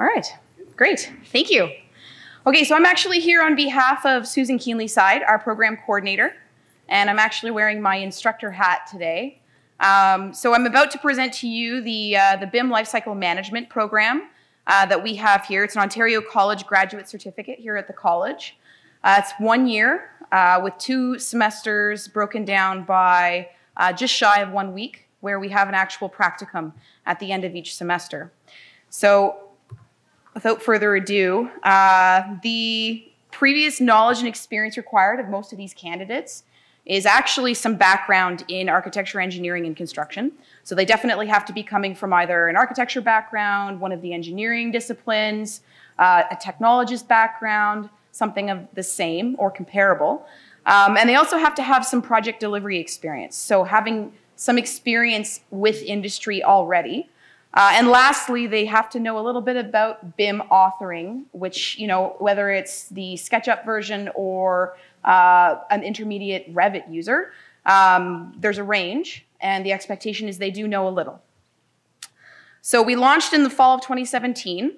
All right, great, thank you. Okay, so I'm actually here on behalf of Susan Keenlyside, our program coordinator, and I'm actually wearing my instructor hat today. Um, so I'm about to present to you the, uh, the BIM Lifecycle Management Program uh, that we have here. It's an Ontario College graduate certificate here at the college. Uh, it's one year uh, with two semesters broken down by uh, just shy of one week, where we have an actual practicum at the end of each semester. So without further ado, uh, the previous knowledge and experience required of most of these candidates is actually some background in architecture, engineering, and construction. So they definitely have to be coming from either an architecture background, one of the engineering disciplines, uh, a technologist background, something of the same or comparable. Um, and they also have to have some project delivery experience. So having some experience with industry already. Uh, and lastly, they have to know a little bit about BIM authoring, which, you know, whether it's the SketchUp version or uh, an intermediate Revit user. Um, there's a range, and the expectation is they do know a little. So we launched in the fall of 2017,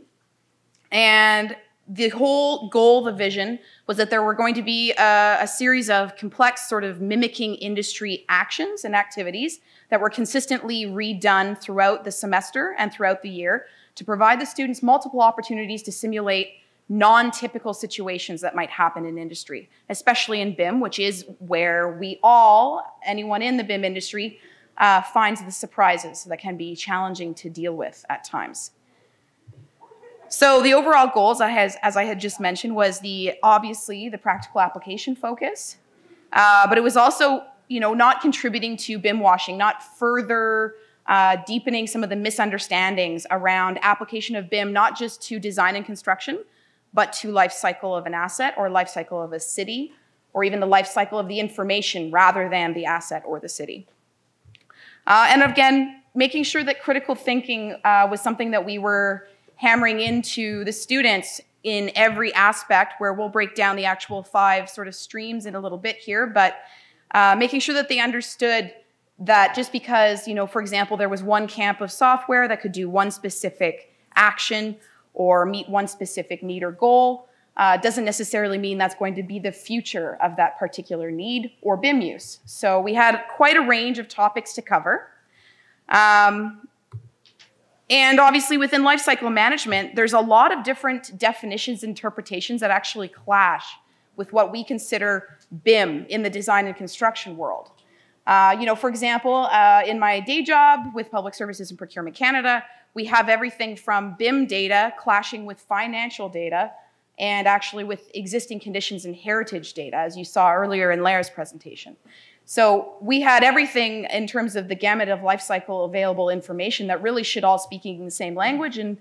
and the whole goal, the vision, was that there were going to be a, a, series of complex, sort of mimicking industry actions and activities that were consistently redone throughout the semester and throughout the year to provide the students multiple opportunities to simulate non-typical situations that might happen in industry, especially in BIM, which is where we all, anyone in the BIM industry, uh, finds the surprises that can be challenging to deal with at times. So the overall goals, as, as I had just mentioned, was the obviously the practical application focus, uh, but it was also you know not contributing to BIM washing, not further uh, deepening some of the misunderstandings around application of BIM, not just to design and construction, but to life cycle of an asset or life cycle of a city or even the life cycle of the information rather than the asset or the city. Uh, and again, making sure that critical thinking uh, was something that we were hammering into the students in every aspect where we'll break down the actual five sort of streams in a little bit here, but uh, making sure that they understood that just because, you know, for example, there was one camp of software that could do one specific action or meet one specific need or goal uh, doesn't necessarily mean that's going to be the future of that particular need or BIM use. So we had quite a range of topics to cover. Um, and obviously within lifecycle management, there's a lot of different definitions, interpretations that actually clash with what we consider BIM in the design and construction world. Uh, you know, for example, uh, in my day job with Public Services and Procurement Canada, we have everything from BIM data clashing with financial data and actually with existing conditions and heritage data, as you saw earlier in Lara's presentation. So we had everything in terms of the gamut of life cycle available information that really should all speaking the same language and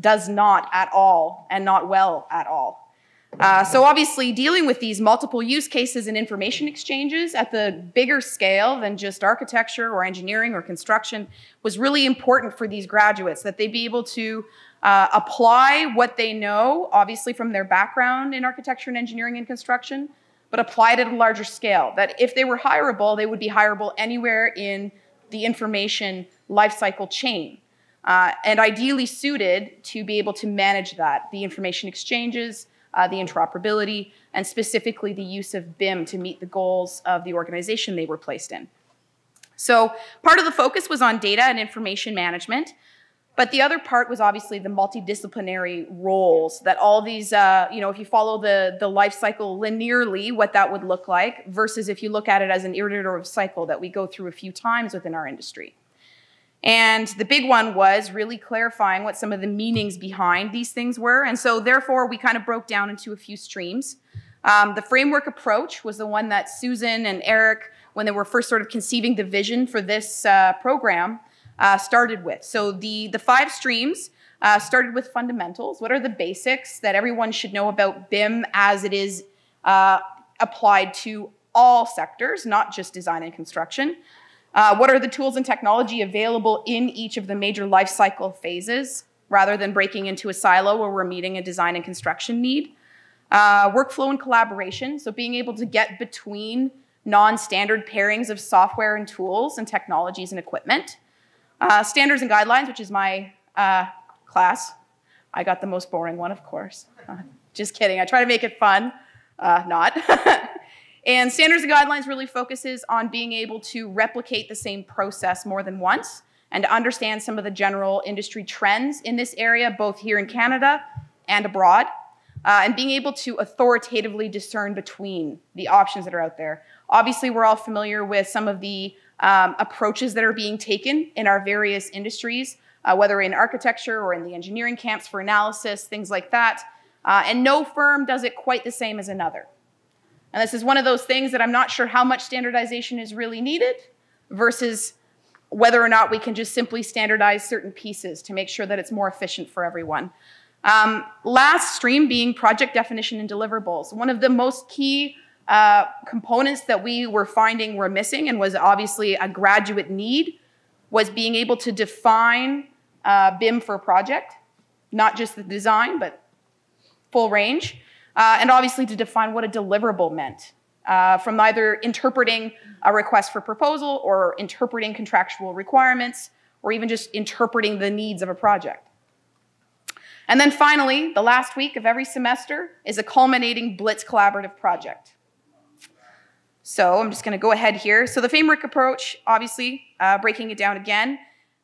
does not at all and not well at all. Uh, so obviously dealing with these multiple use cases and information exchanges at the bigger scale than just architecture or engineering or construction was really important for these graduates, that they be able to uh, apply what they know, obviously from their background in architecture and engineering and construction, but apply it at a larger scale. That if they were hireable, they would be hireable anywhere in the information lifecycle chain. Uh, and ideally suited to be able to manage that, the information exchanges, uh, the interoperability, and specifically the use of BIM to meet the goals of the organization they were placed in. So part of the focus was on data and information management, but the other part was obviously the multidisciplinary roles that all these, uh, you know, if you follow the, the life cycle linearly, what that would look like, versus if you look at it as an iterative cycle that we go through a few times within our industry. And the big one was really clarifying what some of the meanings behind these things were. And so, therefore, we kind of broke down into a few streams. Um, the framework approach was the one that Susan and Eric, when they were first sort of conceiving the vision for this uh, program, uh, started with. So, the, the five streams uh, started with fundamentals. What are the basics that everyone should know about BIM as it is uh, applied to all sectors, not just design and construction? Uh, what are the tools and technology available in each of the major life cycle phases rather than breaking into a silo where we're meeting a design and construction need? Uh, workflow and collaboration, so being able to get between non-standard pairings of software and tools and technologies and equipment. Uh, standards and guidelines, which is my uh, class. I got the most boring one, of course. Just kidding. I try to make it fun, uh, not. and standards and guidelines really focuses on being able to replicate the same process more than once and to understand some of the general industry trends in this area, both here in Canada and abroad, uh, and being able to authoritatively discern between the options that are out there. Obviously, we're all familiar with some of the um, approaches that are being taken in our various industries, uh, whether in architecture or in the engineering camps for analysis, things like that. Uh, and no firm does it quite the same as another. And this is one of those things that I'm not sure how much standardization is really needed versus whether or not we can just simply standardize certain pieces to make sure that it's more efficient for everyone. Um, last stream being project definition and deliverables. One of the most key uh, components that we were finding were missing and was obviously a graduate need was being able to define uh, BIM for a project, not just the design, but full range, uh, and obviously to define what a deliverable meant. Uh, from either interpreting a request for proposal or interpreting contractual requirements or even just interpreting the needs of a project. And then finally, the last week of every semester is a culminating Blitz collaborative project. So I'm just going to go ahead here. So the framework approach, obviously, uh, breaking it down again,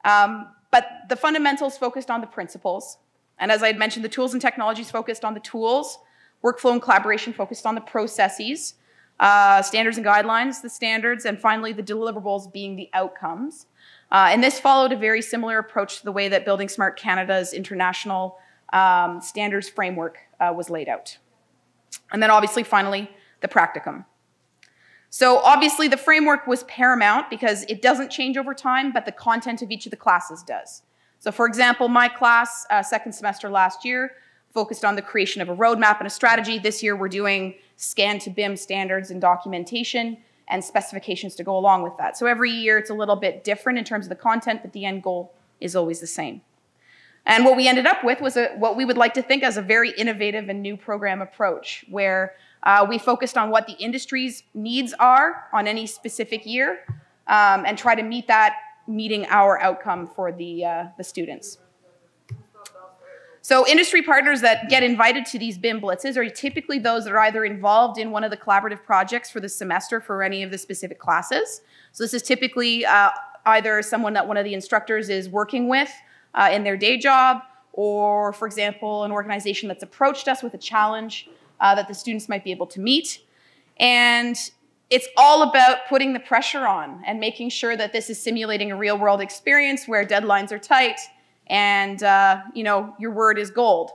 um, but the fundamentals focused on the principles. And as I had mentioned, the tools and technologies focused on the tools, workflow and collaboration focused on the processes, uh, standards and guidelines, the standards, and finally the deliverables being the outcomes. Uh, and this followed a very similar approach to the way that buildingSMART Canada's international um, standards framework uh, was laid out. And then obviously, finally, the practicum. So obviously the framework was paramount because it doesn't change over time, but the content of each of the classes does. So for example, my class, uh, second semester last year, focused on the creation of a roadmap and a strategy. This year we're doing scan to BIM standards and documentation and specifications to go along with that. So every year it's a little bit different in terms of the content, but the end goal is always the same. And what we ended up with was a, what we would like to think as a very innovative and new program approach, where uh, we focused on what the industry's needs are on any specific year um, and try to meet that, meeting our outcome for the, uh, the students. So industry partners that get invited to these BIM blitzes are typically those that are either involved in one of the collaborative projects for the semester for any of the specific classes. So this is typically uh, either someone that one of the instructors is working with uh, in their day job, or for example, an organization that's approached us with a challenge uh, that the students might be able to meet. And it's all about putting the pressure on and making sure that this is simulating a real world experience where deadlines are tight and uh, you know your word is gold.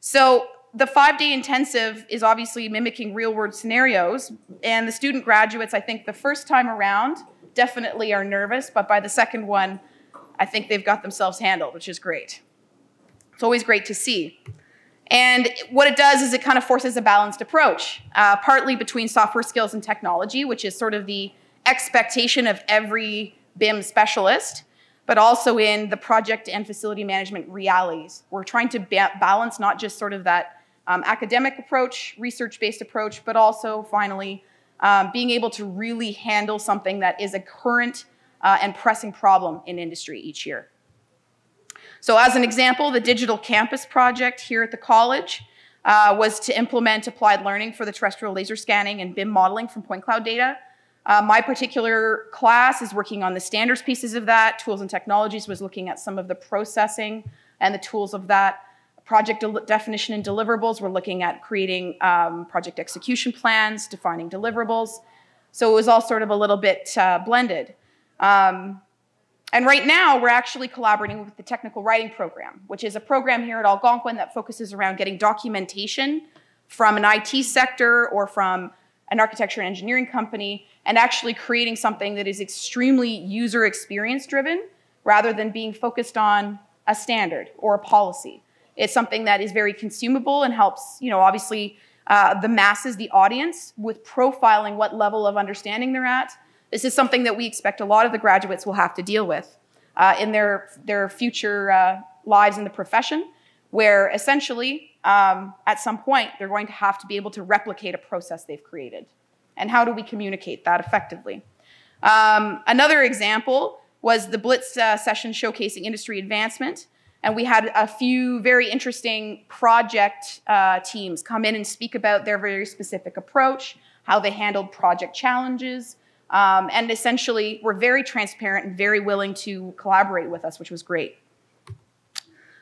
So the five-day intensive is obviously mimicking real-world scenarios, and the student graduates, I think, the first time around definitely are nervous, but by the second one, I think they've got themselves handled, which is great. It's always great to see. And what it does is it kind of forces a balanced approach, uh, partly between software skills and technology, which is sort of the expectation of every BIM specialist, but also in the project and facility management realities. We're trying to ba balance not just sort of that um, academic approach, research-based approach, but also finally um, being able to really handle something that is a current uh, and pressing problem in industry each year. So as an example, the Digital Campus project here at the college uh, was to implement applied learning for the terrestrial laser scanning and BIM modeling from point cloud data. Uh, my particular class is working on the standards pieces of that. Tools and technologies was looking at some of the processing and the tools of that. Project de definition and deliverables, we're looking at creating um, project execution plans, defining deliverables. So it was all sort of a little bit uh, blended. Um, and right now, we're actually collaborating with the Technical Writing Program, which is a program here at Algonquin that focuses around getting documentation from an IT sector or from an architecture and engineering company and actually creating something that is extremely user experience driven rather than being focused on a standard or a policy. It's something that is very consumable and helps, you know, obviously uh, the masses, the audience, with profiling what level of understanding they're at this is something that we expect a lot of the graduates will have to deal with uh, in their, their future uh, lives in the profession, where essentially, um, at some point, they're going to have to be able to replicate a process they've created. And how do we communicate that effectively? Um, another example was the Blitz uh, session showcasing industry advancement. And we had a few very interesting project uh, teams come in and speak about their very specific approach, how they handled project challenges, um, and essentially were very transparent and very willing to collaborate with us, which was great.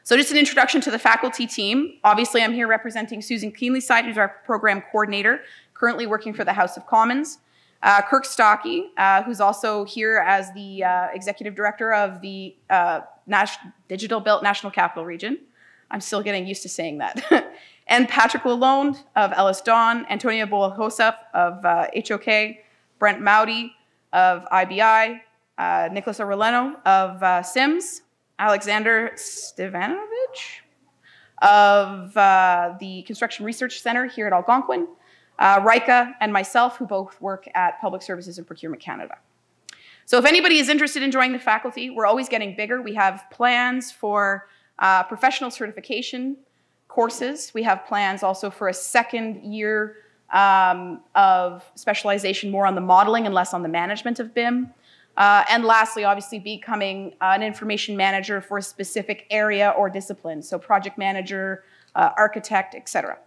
So just an introduction to the faculty team. Obviously, I'm here representing Susan Keenlyside, who's our program coordinator, currently working for the House of Commons. Uh, Kirk Stocky, uh, who's also here as the uh, executive director of the uh, Digital Built National Capital Region. I'm still getting used to saying that. and Patrick Lalonde of EllisDon, Antonia Bolhosep of HOK, uh, Brent Mowdy of IBI, uh, Nicholas Orellano of SIMS, Alexander Stevanovich of the Construction Research Center here at Algonquin, uh, Rika and myself, who both work at Public Services and Procurement Canada. So if anybody is interested in joining the faculty, we're always getting bigger. We have plans for uh, professional certification courses. We have plans also for a second year um, of specialization more on the modeling and less on the management of BIM. Uh, and lastly, obviously becoming an information manager for a specific area or discipline, so project manager, uh, architect, et cetera.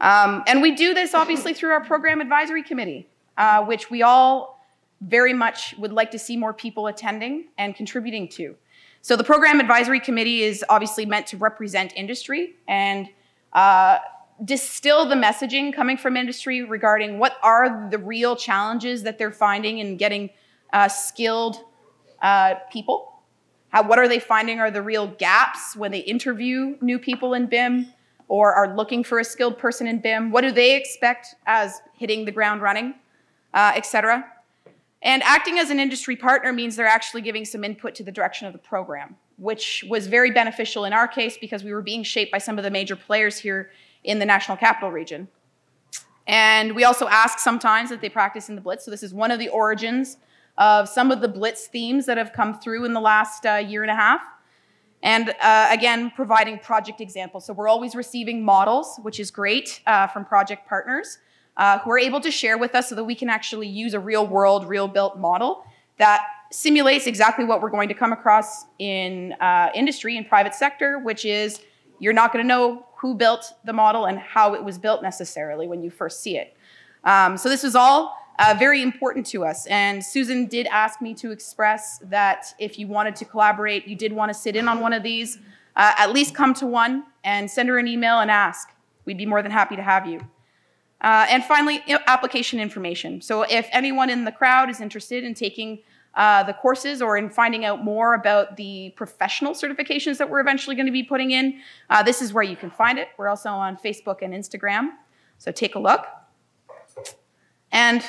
Um, and we do this obviously through our program advisory committee, uh, which we all very much would like to see more people attending and contributing to. So the program advisory committee is obviously meant to represent industry and uh, distill the messaging coming from industry regarding what are the real challenges that they're finding in getting uh, skilled uh, people. How, what are they finding are the real gaps when they interview new people in BIM? or are looking for a skilled person in BIM? What do they expect as hitting the ground running, uh, et cetera? And acting as an industry partner means they're actually giving some input to the direction of the program, which was very beneficial in our case because we were being shaped by some of the major players here in the National Capital Region. And we also ask sometimes that they practice in the Blitz. So this is one of the origins of some of the Blitz themes that have come through in the last uh, year and a half. And uh, again, providing project examples. So we're always receiving models, which is great uh, from project partners uh, who are able to share with us so that we can actually use a real world, real built model that simulates exactly what we're going to come across in uh, industry and private sector, which is you're not going to know who built the model and how it was built necessarily when you first see it. Um, so this is all uh, very important to us. And Susan did ask me to express that if you wanted to collaborate, you did want to sit in on one of these, uh, at least come to one and send her an email and ask. We'd be more than happy to have you. Uh, and finally, application information. So if anyone in the crowd is interested in taking uh, the courses or in finding out more about the professional certifications that we're eventually going to be putting in, uh, this is where you can find it. We're also on Facebook and Instagram, so take a look. And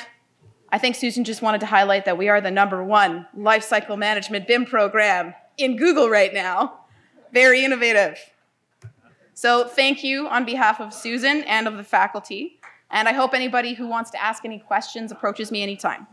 I think Susan just wanted to highlight that we are the number one lifecycle management BIM program in Google right now. Very innovative. So thank you on behalf of Susan and of the faculty. And I hope anybody who wants to ask any questions approaches me anytime.